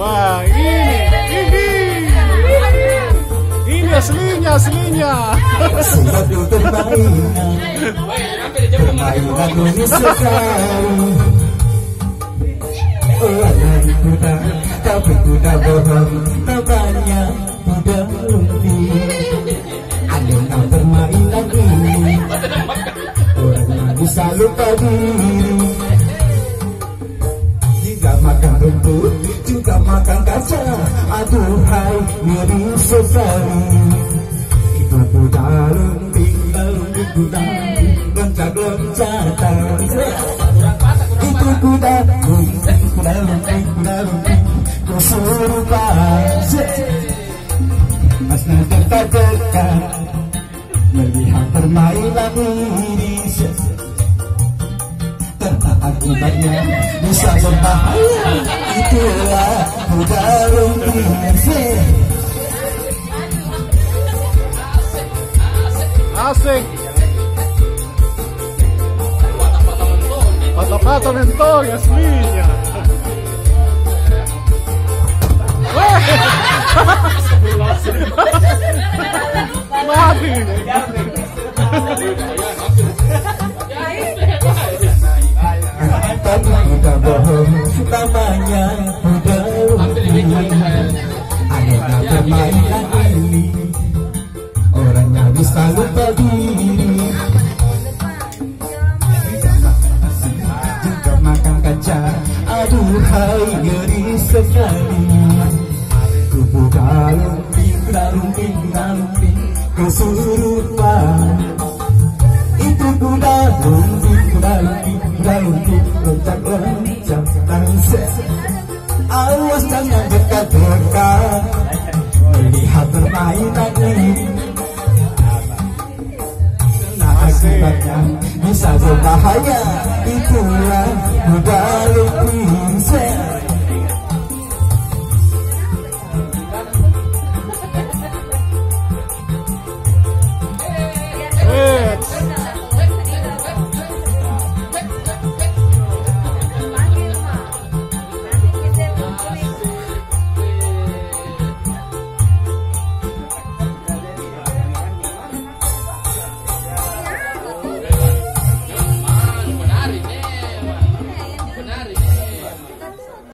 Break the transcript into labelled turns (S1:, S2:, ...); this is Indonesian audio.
S1: Wah, ini, ini. Ini aslinya, aslinya.
S2: Oh kuda Tapi kuda yang bisa lupa diri makan rumput Juga makan kaca. Aduhai ngeri sekali Itu kuda lumping Lumping kuda Loncat loncatan Itu kuda Kuda lumping Kuda lumping. Kesurupan Mas nanti dekat Melihat permainan akibatnya bisa berbahaya Itulah kuda lumping
S1: Asik. Kata-kata mentor aslinya.
S2: Bohong namanya lumping Ada permainan ini Orangnya bisa lupa diri Juga makan kaca Aduhai ngeri sekali Tubuh lumping, lumping, lumping Kesurupan Awas jangan dekat-dekat melihat permainan ini. Nah akibatnya bisa berbahaya. Itulah kuda